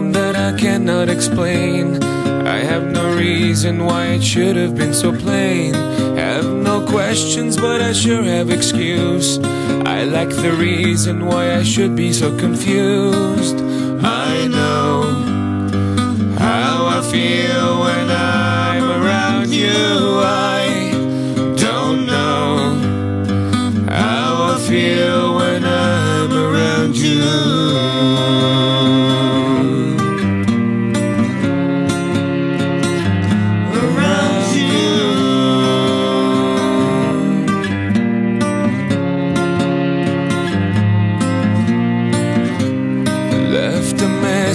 Problem that I cannot explain. I have no reason why it should have been so plain. Have no questions, but I sure have excuse. I lack the reason why I should be so confused. I know how I feel when I'm around you. I don't know how I feel when I'm around you.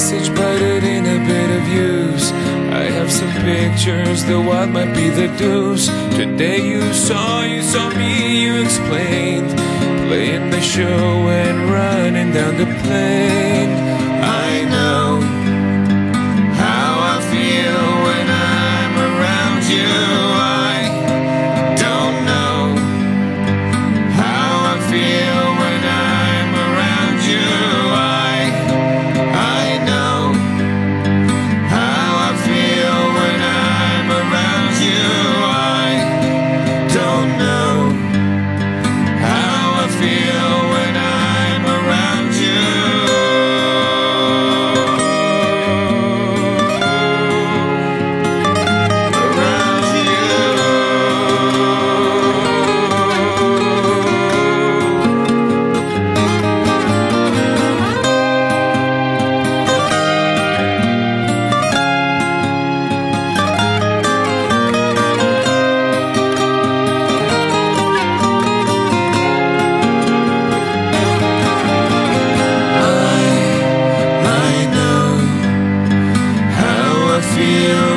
Message, but it ain't a bit of use. I have some pictures, the what might be the deuce. Today you saw, you saw me, you explained. Playing the show and running down the plane. you.